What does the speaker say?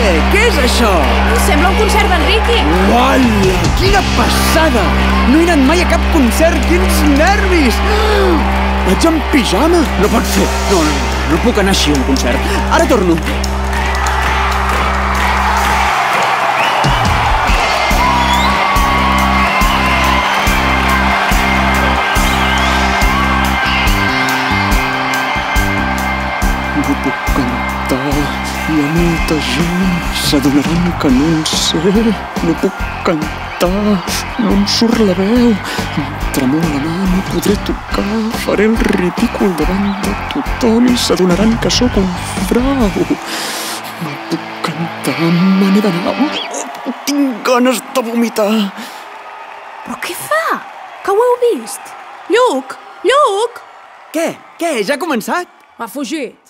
això? Sembla un concert d'Enriqui. Uala, quina passada! No he anat mai a cap concert, quins nervis! Vaig en pijama? No pot ser. No, no, no puc anar així a un concert. Ara torno. No puc cantar. Hi ha molta gent. S'adonaran que no en sé. No puc cantar. No em surt la veu. Em tremol la mà. No podré tocar. Faré el ridícul davant de tothom i s'adonaran que sóc un frau. No puc cantar. Me n'he d'anar. Oh, tinc ganes de vomitar. Però què fa? Que ho heu vist? Lluc! Lluc! Què? Què? Ja ha començat? Ha fugit.